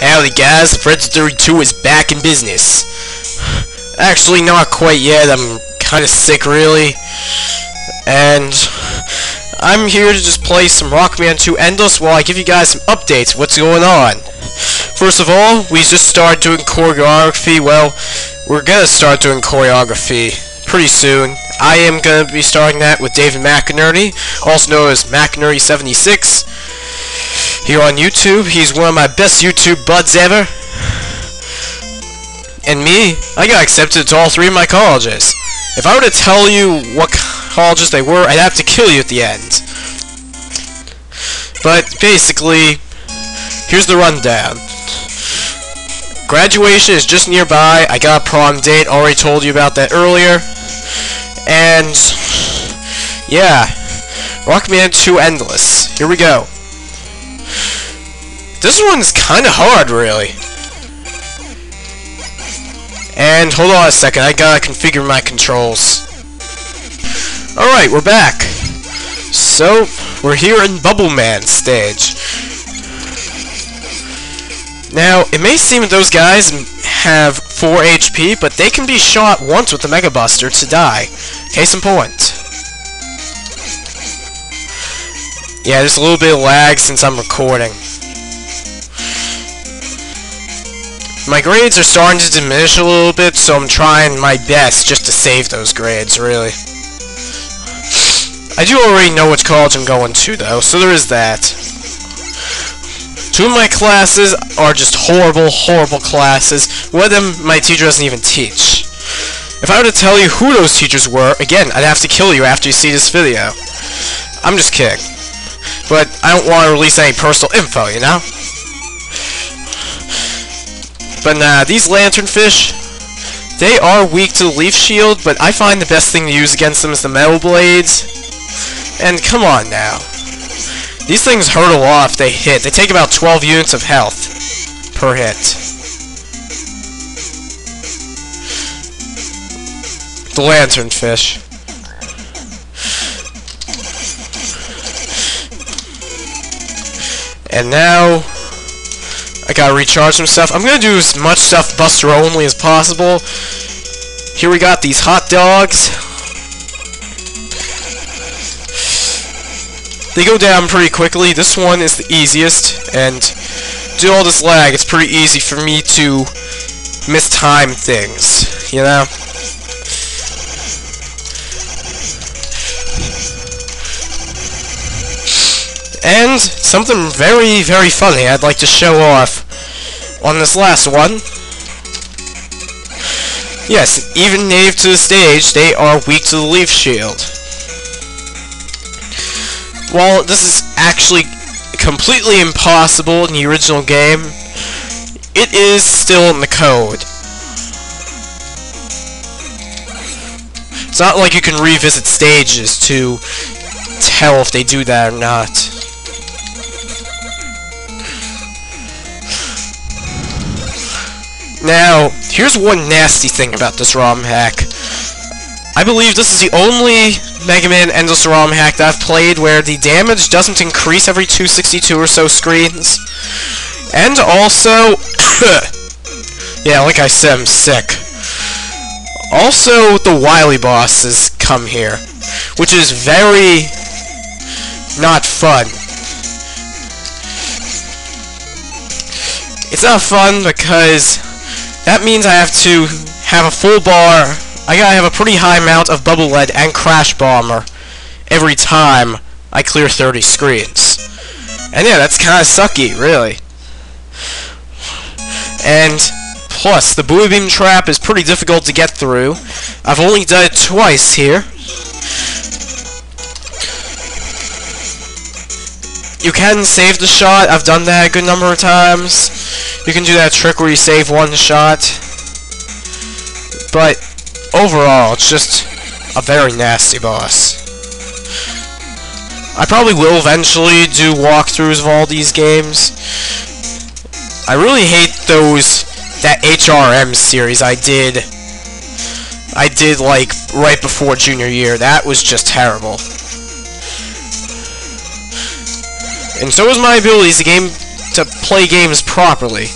Howdy guys, Fredster32 is back in business. Actually, not quite yet, I'm kinda sick really. And I'm here to just play some Rockman 2 Endless while I give you guys some updates what's going on. First of all, we just started doing choreography, well, we're gonna start doing choreography pretty soon. I am gonna be starting that with David McInerney, also known as McInerney76 here on YouTube. He's one of my best YouTube buds ever. And me, I got accepted to all three of my colleges. If I were to tell you what colleges they were, I'd have to kill you at the end. But basically, here's the rundown. Graduation is just nearby. I got a prom date. Already told you about that earlier. And, yeah. Rockman 2 Endless. Here we go. This one's kind of hard, really. And hold on a second, I gotta configure my controls. Alright, we're back. So, we're here in Bubble Man stage. Now, it may seem that those guys have 4 HP, but they can be shot once with the Mega Buster to die. Case in point. Yeah, there's a little bit of lag since I'm recording. My grades are starting to diminish a little bit, so I'm trying my best just to save those grades, really. I do already know which college I'm going to, though, so there is that. Two of my classes are just horrible, horrible classes. One of them, my teacher doesn't even teach. If I were to tell you who those teachers were, again, I'd have to kill you after you see this video. I'm just kidding. But I don't want to release any personal info, you know? But nah, these lanternfish, they are weak to the leaf shield, but I find the best thing to use against them is the metal blades. And come on now. These things hurt a lot if they hit. They take about 12 units of health per hit. The lanternfish. And now, gotta recharge some stuff. I'm gonna do as much stuff Buster only as possible. Here we got these hot dogs. They go down pretty quickly. This one is the easiest, and do all this lag, it's pretty easy for me to mistime things, you know? And something very, very funny I'd like to show off on this last one. Yes, even native to the stage, they are weak to the leaf shield. While this is actually completely impossible in the original game, it is still in the code. It's not like you can revisit stages to tell if they do that or not. Now, here's one nasty thing about this ROM hack. I believe this is the only Mega Man Endless ROM hack that I've played where the damage doesn't increase every 262 or so screens. And also, yeah, like I said, I'm sick. Also, the Wily bosses come here, which is very not fun. It's not fun because that means I have to have a full bar. I gotta have a pretty high amount of Bubble Lead and Crash Bomber every time I clear 30 screens. And yeah, that's kinda sucky, really. And plus, the Boobeam Trap is pretty difficult to get through. I've only done it twice here. You can save the shot. I've done that a good number of times. You can do that trick where you save one shot. But overall, it's just a very nasty boss. I probably will eventually do walkthroughs of all these games. I really hate those that HRM series I did. I did like right before junior year. That was just terrible. And so was my abilities to game to play games properly.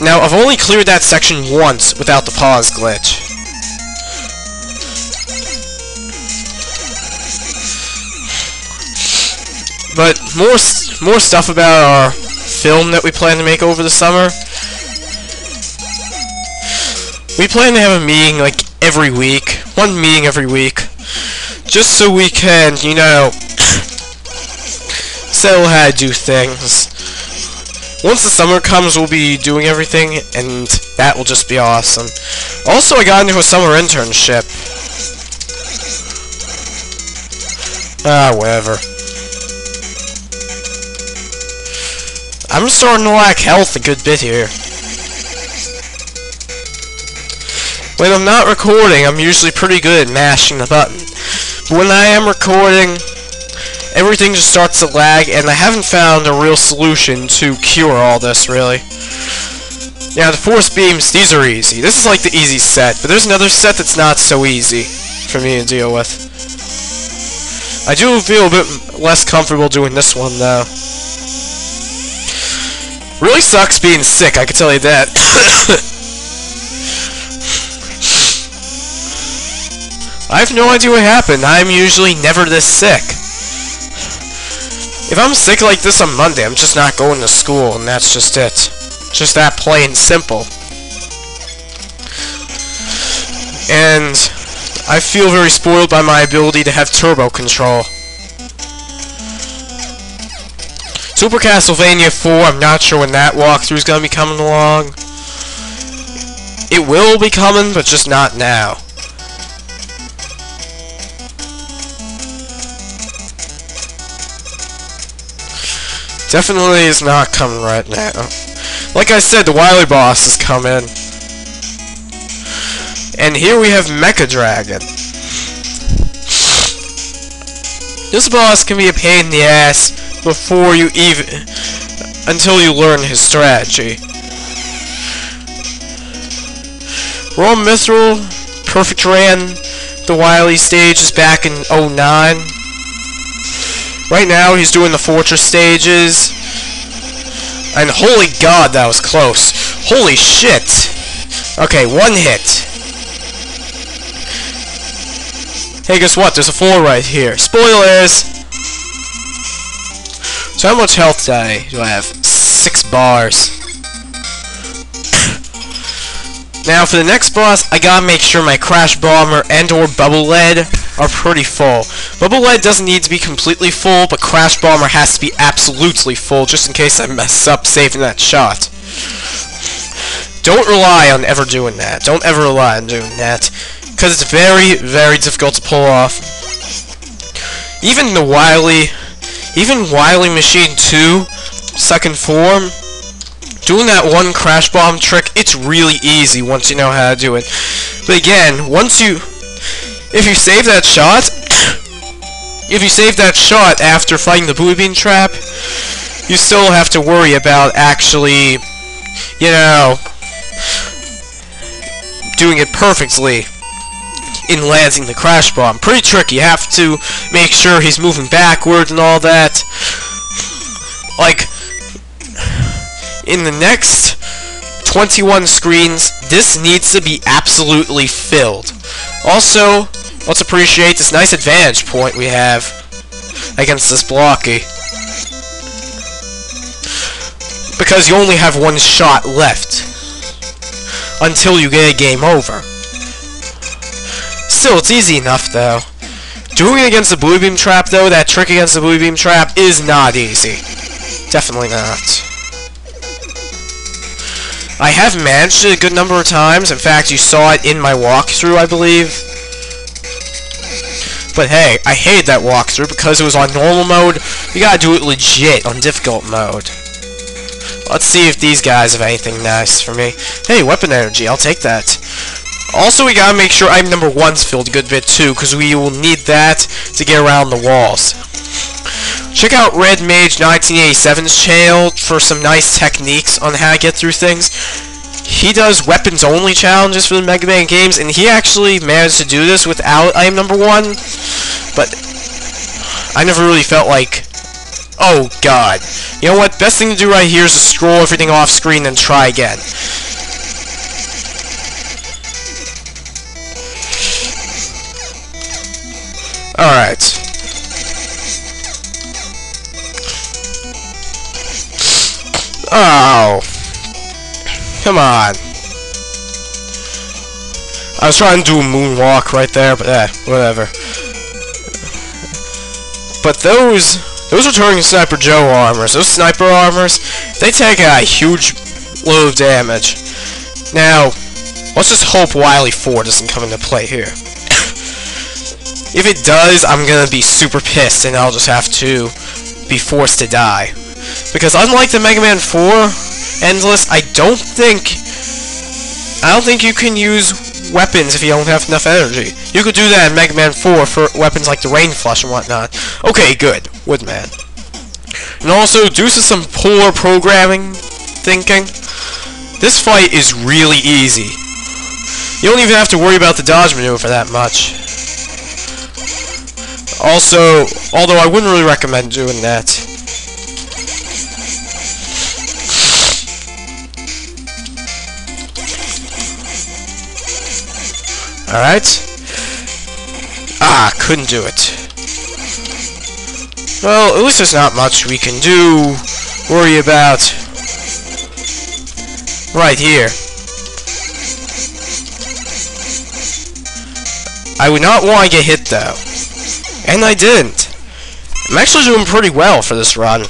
Now, I've only cleared that section once without the pause glitch. But more more stuff about our film that we plan to make over the summer. We plan to have a meeting like every week, one meeting every week, just so we can, you know, settle how to do things. Once the summer comes, we'll be doing everything, and that will just be awesome. Also, I got into a summer internship. Ah, whatever. I'm starting to lack health a good bit here. When I'm not recording, I'm usually pretty good at mashing the button. But when I am recording, everything just starts to lag, and I haven't found a real solution to cure all this, really. Yeah, the force beams, these are easy. This is like the easy set, but there's another set that's not so easy for me to deal with. I do feel a bit less comfortable doing this one, though. Really sucks being sick, I can tell you that. I have no idea what happened. I'm usually never this sick. If I'm sick like this on Monday, I'm just not going to school, and that's just it. Just that plain simple. And I feel very spoiled by my ability to have turbo control. Super Castlevania 4, I'm not sure when that walkthrough is going to be coming along. It will be coming, but just not now. Definitely is not coming right now. Like I said, the Wily boss is coming. And here we have Mecha Dragon. This boss can be a pain in the ass before you even... until you learn his strategy. Raw Mithril, Perfect ran the Wily stage is back in 09. Right now, he's doing the Fortress stages. And holy god, that was close. Holy shit! Okay, one hit. Hey, guess what? There's a floor right here. Spoilers! So how much health do I, do I have? Six bars. Now, for the next boss, I gotta make sure my Crash Bomber and or Bubble Lead are pretty full. Bubble Lead doesn't need to be completely full, but Crash Bomber has to be absolutely full, just in case I mess up saving that shot. Don't rely on ever doing that. Don't ever rely on doing that. Because it's very, very difficult to pull off. Even the Wily... Even Wily Machine 2, second form, doing that one crash bomb trick, it's really easy once you know how to do it. But again, once you... If you save that shot... if you save that shot after fighting the Boobeam Trap, you still have to worry about actually, you know, doing it perfectly in landing the crash bomb. Pretty tricky. You have to make sure he's moving backwards and all that. Like, in the next 21 screens, this needs to be absolutely filled. Also, let's appreciate this nice advantage point we have against this blocky. Because you only have one shot left until you get a game over. Still, it's easy enough, though. Doing it against the Boobeam Trap, though, that trick against the Boobeam Trap, is not easy. Definitely not. I have managed it a good number of times. In fact, you saw it in my walkthrough, I believe. But hey, I hated that walkthrough because it was on normal mode. You gotta do it legit on difficult mode. Let's see if these guys have anything nice for me. Hey, weapon energy, I'll take that. Also, we gotta make sure item number one's filled a good bit too, because we will need that to get around the walls. Check out Red Mage 1987's channel for some nice techniques on how to get through things. He does weapons-only challenges for the Mega Man games, and he actually managed to do this without item number 1, but I never really felt like, oh god. You know what, best thing to do right here is to scroll everything off screen and try again. Alright. Oh. Come on. I was trying to do a moonwalk right there, but eh, whatever. But those, those returning Sniper Joe armors, those sniper armors, they take a huge load of damage. Now, let's just hope Wily 4 doesn't come into play here. if it does, I'm gonna be super pissed and I'll just have to be forced to die. Because unlike the Mega Man 4 Endless, I don't think... I don't think you can use weapons if you don't have enough energy. You could do that in Mega Man 4 for weapons like the Rain Flush and whatnot. Okay, good. Woodman. And also, due to some poor programming thinking, this fight is really easy. You don't even have to worry about the dodge maneuver for that much. Also, although I wouldn't really recommend doing that. Alright. Ah, couldn't do it. Well, at least there's not much we can do, worry about. Right here. I would not want to get hit, though. And I didn't. I'm actually doing pretty well for this run.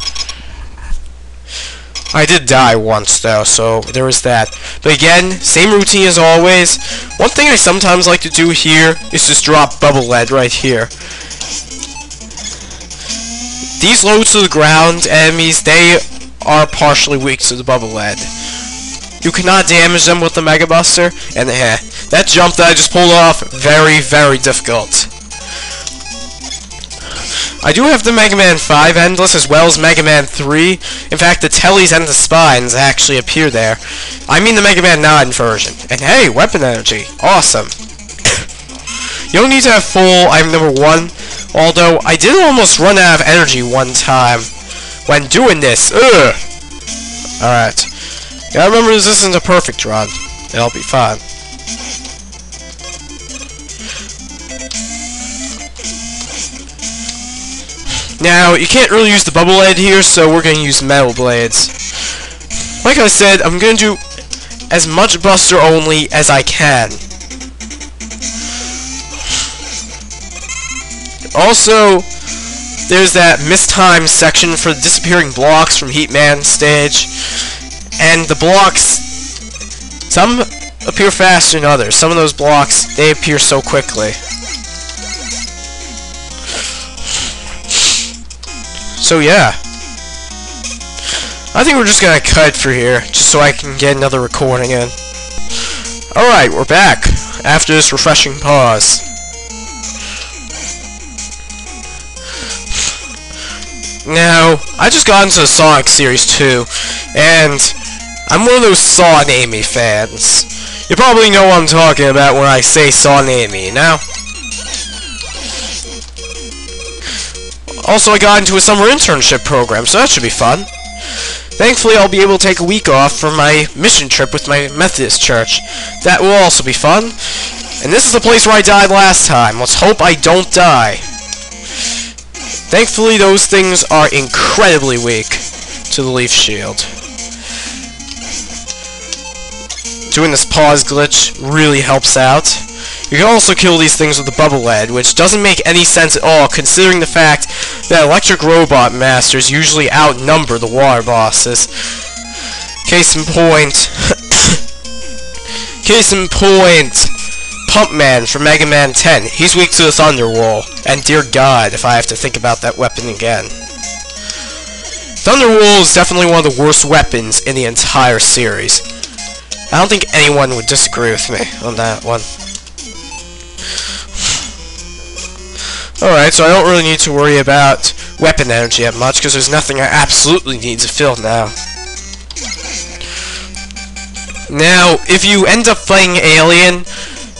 I did die once, though, so there was that. But again, same routine as always. One thing I sometimes like to do here is just drop bubble lead right here. These low to the ground enemies, they are partially weak to the bubble lead. You cannot damage them with the Mega Buster, and eh, that jump that I just pulled off, very, very difficult. I do have the Mega Man 5 Endless as well as Mega Man 3. In fact, the tellies and the spines actually appear there. I mean the Mega Man 9 version. And hey, weapon energy. Awesome. you don't need to have full item number 1, although I did almost run out of energy one time when doing this. Ugh. Alright. Gotta remember this isn't a perfect run. It'll be fine. Now, you can't really use the bubble lead here, so we're going to use metal blades. Like I said, I'm going to do as much buster only as I can. Also, there's that mistime section for the disappearing blocks from Heatman stage. And the blocks, some appear faster than others. Some of those blocks, they appear so quickly. So yeah. I think we're just gonna cut for here, just so I can get another recording in. Alright, we're back, after this refreshing pause. Now, I just got into the Sonic series too, and I'm one of those and Amy fans. You probably know what I'm talking about when I say Sonamy, now? Also, I got into a summer internship program, so that should be fun. Thankfully, I'll be able to take a week off for my mission trip with my Methodist church. That will also be fun. And this is the place where I died last time. Let's hope I don't die. Thankfully, those things are incredibly weak to the leaf shield. Doing this pause glitch really helps out. You can also kill these things with the bubble lead, which doesn't make any sense at all, considering the fact that electric robot masters usually outnumber the water bosses. Case in point... Case in point... Pump Man from Mega Man 10. He's weak to the Thunder Wool. And dear god, if I have to think about that weapon again. Thunder Wool is definitely one of the worst weapons in the entire series. I don't think anyone would disagree with me on that one. Alright, so I don't really need to worry about weapon energy that much, because there's nothing I absolutely need to fill now. Now, if you end up fighting Alien,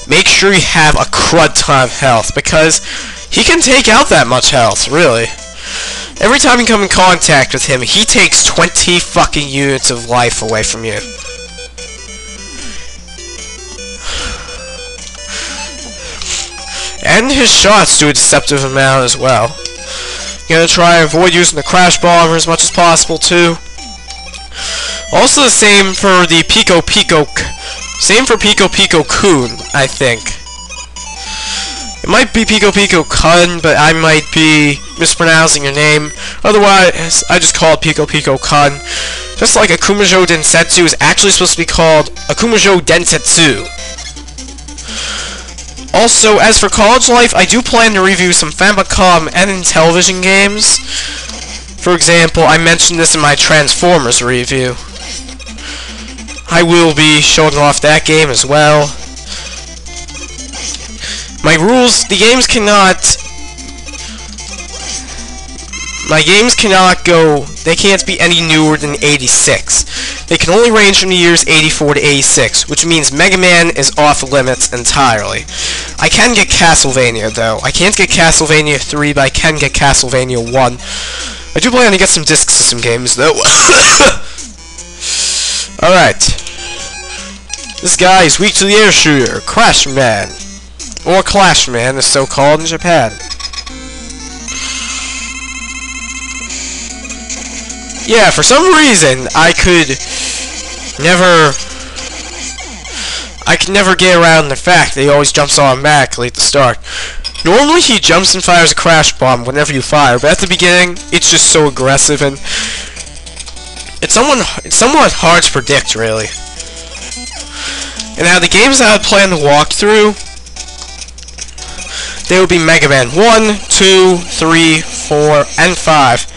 make sure you have a crud ton of health, because he can take out that much health, really. Every time you come in contact with him, he takes 20 fucking units of life away from you. And his shots do a deceptive amount as well. Gotta try and avoid using the crash bomber as much as possible too. Also the same for the Pico Pico... Same for Pico Pico Kun, I think. It might be Pico Pico Kun, but I might be mispronouncing your name. Otherwise, I just call it Pico Pico Kun. Just like Akumajo Densetsu is actually supposed to be called Akumajo Densetsu. Also, as for college life, I do plan to review some Famicom and television games. For example, I mentioned this in my Transformers review. I will be showing off that game as well. My rules, the games cannot... My games cannot go, they can't be any newer than 86. They can only range from the years 84 to 86, which means Mega Man is off limits entirely. I can get Castlevania, though. I can't get Castlevania 3, but I can get Castlevania 1. I do plan to get some Disk System games, though. Alright. This guy is weak to the air shooter, Crash Man. Or Clash Man, as so called in Japan. Yeah, for some reason, I could never... I can never get around the fact that he always jumps automatically at the start. Normally he jumps and fires a crash bomb whenever you fire, but at the beginning, it's just so aggressive and it's somewhat, it's somewhat hard to predict, really. And now the games that I plan to walk through, they will be Mega Man 1, 2, 3, 4, and 5.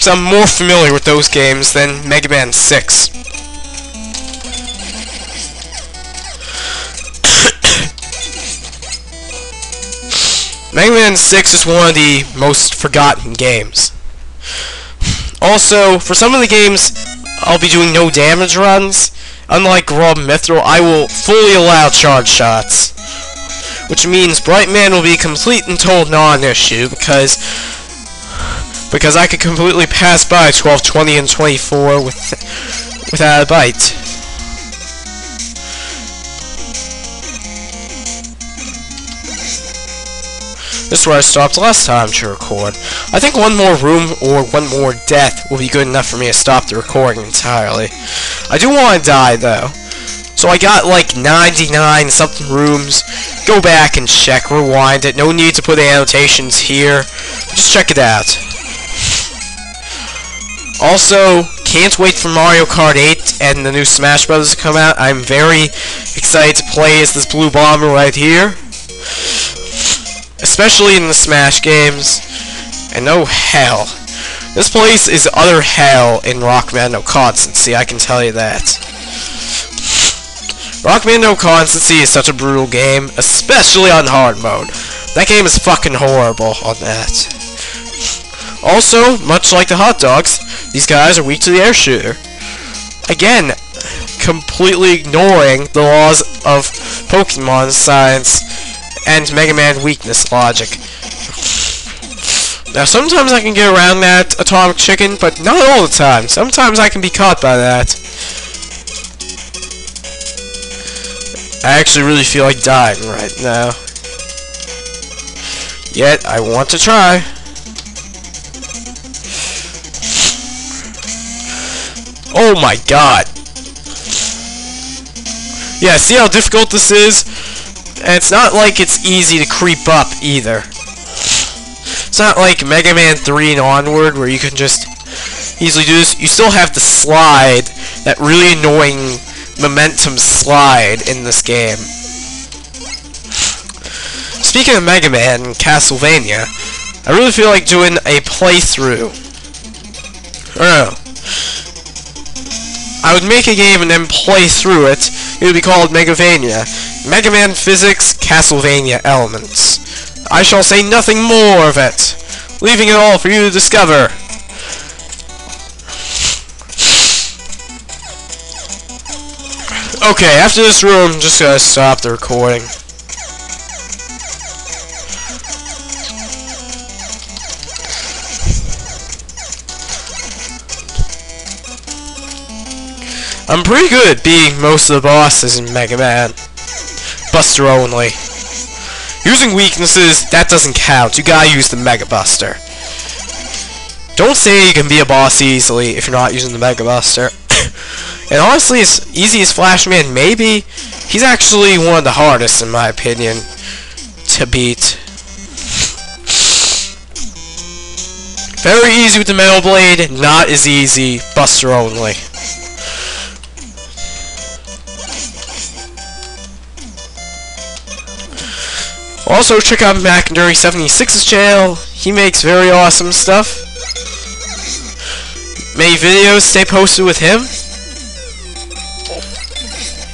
So I'm more familiar with those games than Mega Man 6. Mega Man 6 is one of the most forgotten games. Also, for some of the games, I'll be doing no damage runs. Unlike Rob Mithril, I will fully allow charge shots. Which means Bright Man will be complete and total non-issue, because because I could completely pass by 12, 20, and 24 with, without a bite. This is where I stopped last time to record. I think one more room or one more death will be good enough for me to stop the recording entirely. I do want to die, though. So I got like 99 something rooms. Go back and check, rewind it. No need to put annotations here. Just check it out. Also, can't wait for Mario Kart 8 and the new Smash Bros. to come out. I'm very excited to play as this blue bomber right here. Especially in the Smash games. And oh hell. This place is utter hell in Rockman No Constancy, I can tell you that. Rockman No Constancy is such a brutal game, especially on hard mode. That game is fucking horrible on that. Also, much like the hot dogs, these guys are weak to the air shooter. Again, completely ignoring the laws of Pokemon science and Mega Man weakness logic. Now, sometimes I can get around that Atomic Chicken, but not all the time. Sometimes I can be caught by that. I actually really feel like dying right now. Yet, I want to try. Oh my god. Yeah, see how difficult this is? And it's not like it's easy to creep up either. It's not like Mega Man 3 and onward where you can just easily do this. You still have to slide, that really annoying momentum slide in this game. Speaking of Mega Man and Castlevania, I really feel like doing a playthrough. Oh. I would make a game and then play through it. It would be called Megavania. Mega Man Physics, Castlevania Elements. I shall say nothing more of it, leaving it all for you to discover. Okay, after this room, I'm just gonna stop the recording. I'm pretty good at beating most of the bosses in Mega Man. Buster only. Using weaknesses, that doesn't count. You gotta use the Mega Buster. Don't say you can be a boss easily if you're not using the Mega Buster. and honestly, as easy as Flashman may be, he's actually one of the hardest, in my opinion, to beat. Very easy with the Metal Blade, not as easy, Buster only. Also, check out McIntyre76's channel. He makes very awesome stuff. Many videos stay posted with him.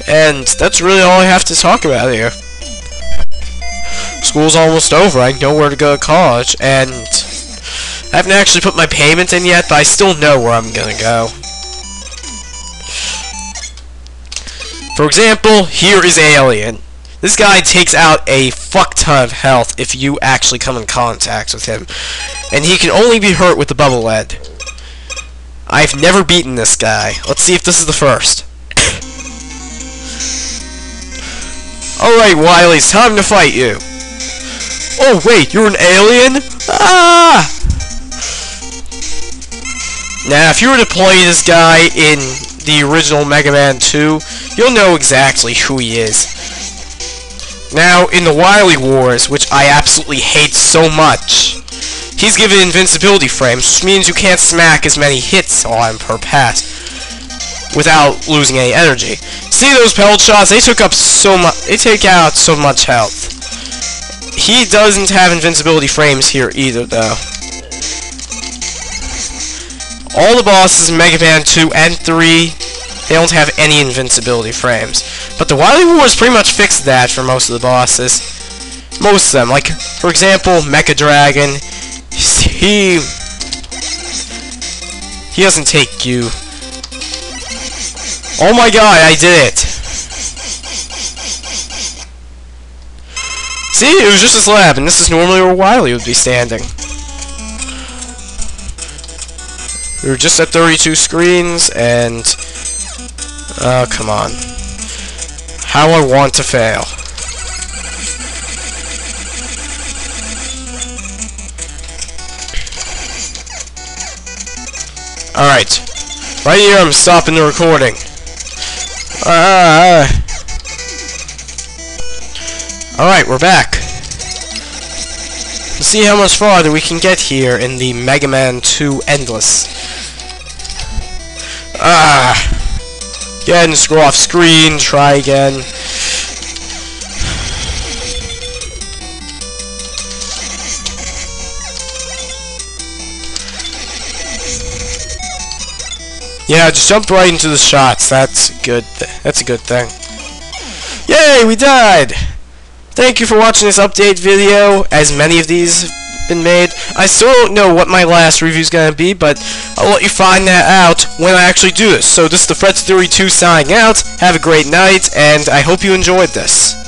And that's really all I have to talk about here. School's almost over. I know where to go to college, and I haven't actually put my payment in yet, but I still know where I'm gonna go. For example, here is Alien. This guy takes out a fuck ton of health if you actually come in contact with him. And he can only be hurt with the bubble lead. I've never beaten this guy. Let's see if this is the first. Alright, Wily, it's time to fight you. Oh, wait, you're an alien? Ah! Now, if you were to play this guy in the original Mega Man 2, you'll know exactly who he is. Now, in the Wily Wars, which I absolutely hate so much, he's given invincibility frames, which means you can't smack as many hits on him per pass without losing any energy. See those pelt shots? They took up so much. They take out so much health. He doesn't have invincibility frames here either, though. All the bosses in Mega Man 2 and 3 they don't have any invincibility frames. But the Wily Wars pretty much fixed that for most of the bosses. Most of them. Like, for example, Mecha Dragon. He... He doesn't take you. Oh my god, I did it! See, it was just a slab, and this is normally where Wily would be standing. We were just at 32 screens, and Oh, come on. How I want to fail. Alright. Right here, I'm stopping the recording. Uh, Alright, we're back. Let's see how much farther we can get here in the Mega Man 2 Endless. Ah. Again, scroll off screen, try again. Yeah, just jump right into the shots. That's good. That's a good thing. Yay, we died! Thank you for watching this update video, as many of these been made. I still don't know what my last review is going to be, but I'll let you find that out when I actually do this. So this is the Fredster32 signing out. Have a great night, and I hope you enjoyed this.